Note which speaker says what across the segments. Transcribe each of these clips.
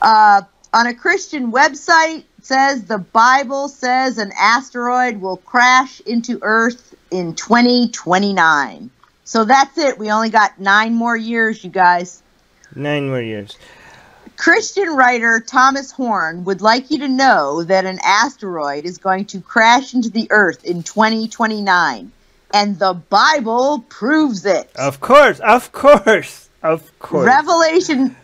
Speaker 1: Uh, on a Christian website, says the Bible says an asteroid will crash into Earth in 2029. So that's it. We only got nine more years, you guys.
Speaker 2: Nine more years.
Speaker 1: Christian writer Thomas Horn would like you to know that an asteroid is going to crash into the Earth in 2029. And the Bible proves it.
Speaker 2: Of course, of course, of course.
Speaker 1: Revelation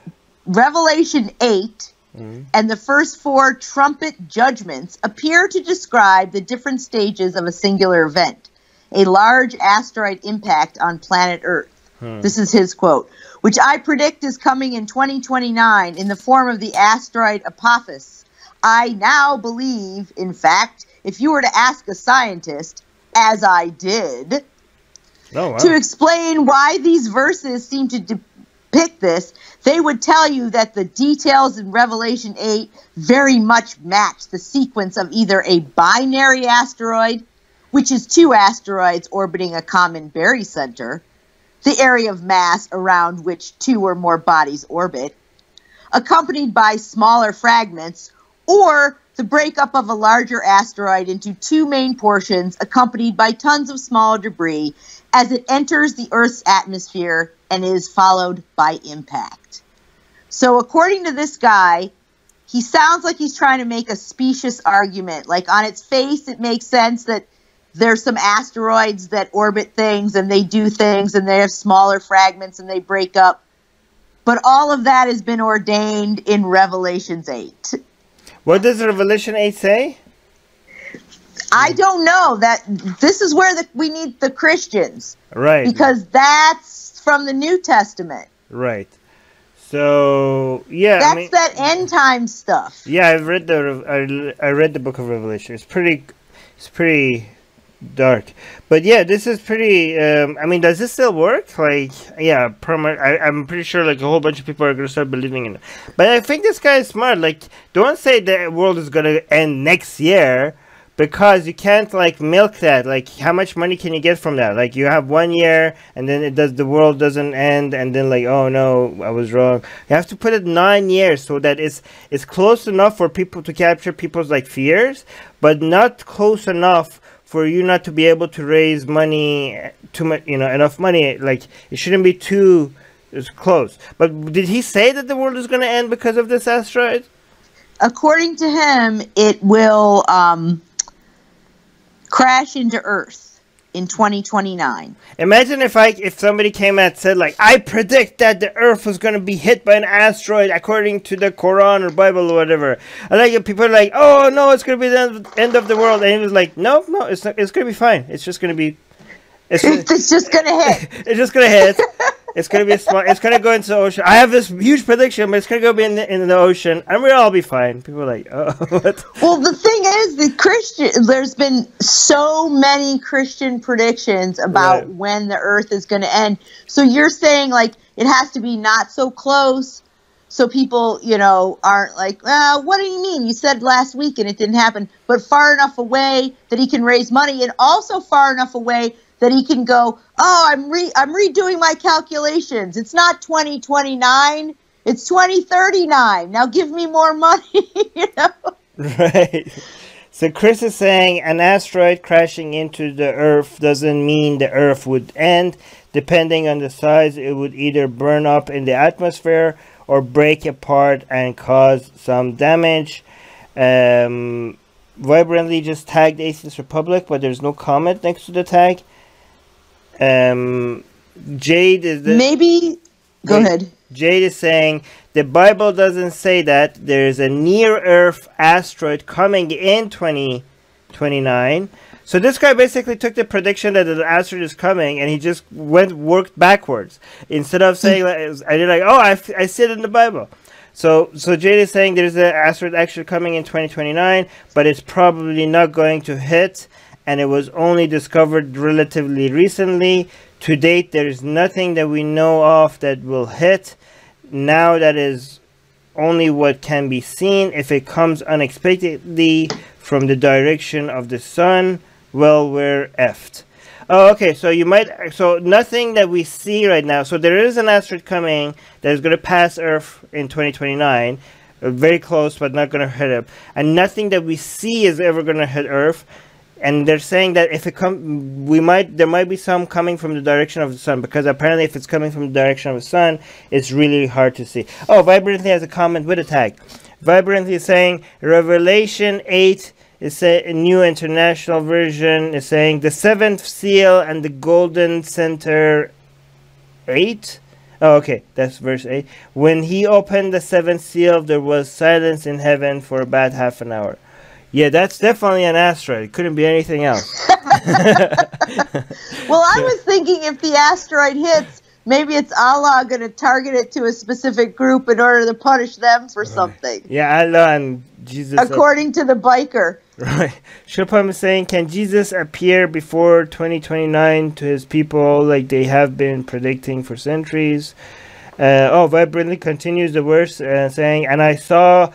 Speaker 1: Revelation 8
Speaker 2: Mhm.
Speaker 1: and the first four trumpet judgments appear to describe the different stages of a singular event, a large asteroid impact on planet Earth.
Speaker 2: Hmm.
Speaker 1: This is his quote, which I predict is coming in 2029 in the form of the asteroid Apophis. I now believe, in fact, if you were to ask a scientist, as I did,
Speaker 2: Oh, wow.
Speaker 1: to explain why these verses seem to depict this, they would tell you that the details in Revelation 8 very much match the sequence of either a binary asteroid, which is two asteroids orbiting a common barycenter, the area of mass around which two or more bodies orbit, accompanied by smaller fragments, or the breakup of a larger asteroid into two main portions, accompanied by tons of small debris as it enters the Earth's atmosphere and is followed by impact. So, according to this guy, he sounds like he's trying to make a specious argument. Like, on its face, it makes sense that there's some asteroids that orbit things and they do things and they have smaller fragments and they break up. But all of that has been ordained in Revelations 8.
Speaker 2: What does Revelation 8 say?
Speaker 1: I don't know that this is where the, we need the Christians
Speaker 2: Right.
Speaker 1: because that's from the New Testament.
Speaker 2: Right. So yeah,
Speaker 1: That's
Speaker 2: I mean,
Speaker 1: that end time stuff.
Speaker 2: yeah, I've read the I, I read the book of Revelation. It's pretty, it's pretty dark. But yeah, this is pretty. Um, I mean, does this still work? Like, yeah, perma- I, I'm pretty sure like a whole bunch of people are gonna start believing in it. But I think this guy is smart. Like, don't say the world is gonna end next year. Because you can't like milk that. Like, how much money can you get from that? Like, you have one year, and then it does. The world doesn't end, and then like, oh no, I was wrong. You have to put it nine years so that it's it's close enough for people to capture people's like fears, but not close enough for you not to be able to raise money too much. You know, enough money. Like, it shouldn't be too. Close. But did he say that the world is gonna end because of this asteroid?
Speaker 1: According to him, it will um, crash into Earth in 2029.
Speaker 2: Imagine if I if somebody came and said like I predict that the Earth was gonna be hit by an asteroid according to the Quran or Bible or whatever. And like people are like, oh no, it's gonna be the end- end of the world, and he was like, no, no, it's not. It's gonna be fine. It's just gonna be. It's,
Speaker 1: It's just gonna hit.
Speaker 2: it's just gonna hit. It's gonna be small. It's gonna go into the ocean. I have this huge prediction, but it's gonna go be in the, in the ocean, and we'll all be fine. People are like, oh, what?
Speaker 1: Well, the thing is, the Christian, there's been so many Christian predictions about
Speaker 2: Right.
Speaker 1: when the earth is going to end. So you're saying, like, it has to be not so close so people, you know, aren't like, uh, what do you mean? You said last week and it didn't happen, but far enough away that he can raise money and also far enough away that he can go, oh, I'm re- I'm redoing my calculations. It's not 2029, it's 2039. Now give me more money, you know?
Speaker 2: Right. So Chris is saying an asteroid crashing into the Earth doesn't mean the Earth would end. Depending on the size, it would either burn up in the atmosphere or break apart and cause some damage. Um, Vibrantly just tagged Atheist Republic, but there's no comment next to the tag. Um, Jade is the
Speaker 1: Maybe. Go
Speaker 2: Wait.
Speaker 1: ahead.
Speaker 2: Jade is saying the Bible doesn't say that there's a near Earth asteroid coming in 2029. So this guy basically took the prediction that the asteroid is coming and he just went worked backwards instead of saying like, I did like oh I see it in the Bible. So so Jade is saying there's an asteroid actually coming in 2029, but it's probably not going to hit and it was only discovered relatively recently. To date, there is nothing that we know of that will hit. Now that is only what can be seen. If it comes unexpectedly from the direction of the sun, well, we're effed. Oh, okay. So you might. So nothing that we see right now. So there is an asteroid coming that is going to pass Earth in 2029, uh, very close, but not going to hit it and nothing that we see is ever going to hit Earth. And they're saying that if it come, we might there might be some coming from the direction of the sun because apparently if it's coming from the direction of the sun, it's really hard to see. Oh, Vibrantly has a comment with a tag. Vibrantly is saying Revelation eight is a, new international version is saying the seventh seal and the golden censer eight. Oh, okay, that's verse 8. When he opened the seventh seal, there was silence in heaven for about half an hour. Yeah, that's definitely an asteroid. It couldn't be anything else.
Speaker 1: well, I was thinking if the asteroid hits, maybe it's Allah going to target it to a specific group in order to punish them for something.
Speaker 2: Yeah, Allah and Jesus.
Speaker 1: According to the biker.
Speaker 2: Right. Shilpam is saying, can Jesus appear before 2029 to his people like they have been predicting for centuries? Uh, oh, vibrantly continues the verse uh, saying, and I saw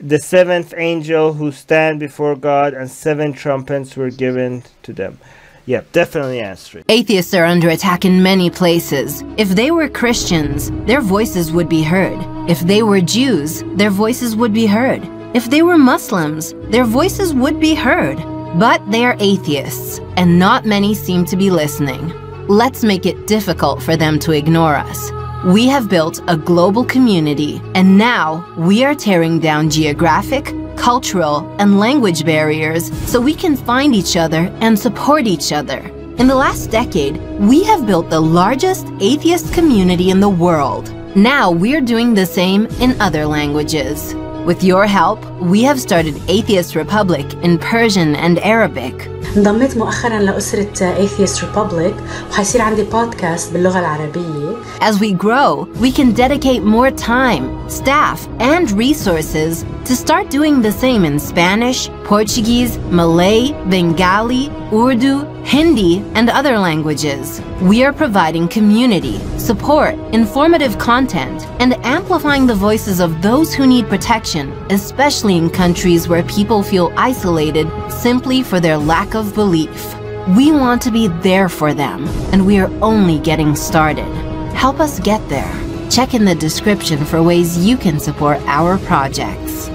Speaker 2: the seventh angel who stand before God, and seven trumpets were given to them. Yeah, definitely answering.
Speaker 3: Atheists are under attack in many places. If they were Christians, their voices would be heard. If they were Jews, their voices would be heard. If they were Muslims, their voices would be heard. But they are atheists, and not many seem to be listening. Let's make it difficult for them to ignore us. We have built a global community, and now we are tearing down geographic, cultural, and language barriers so we can find each other and support each other. In the last decade, we have built the largest atheist community in the world. Now we're doing the same in other languages. With your help, we have started Atheist Republic in Persian and Arabic.
Speaker 4: انضميت مؤخرا لأسرة Atheist Republic وحيصير عندي بودكاست باللغة العربية.
Speaker 3: As we grow, we can dedicate more time, staff, and resources to start doing the same in Spanish, Portuguese, Malay, Bengali, Urdu, Hindi, and other languages. We are providing community, support, informative content, and amplifying the voices of those who need protection, especially in countries where people feel isolated simply for their lack of belief. We want to be there for them, and we are only getting started. Help us get there. Check in the description for ways you can support our projects.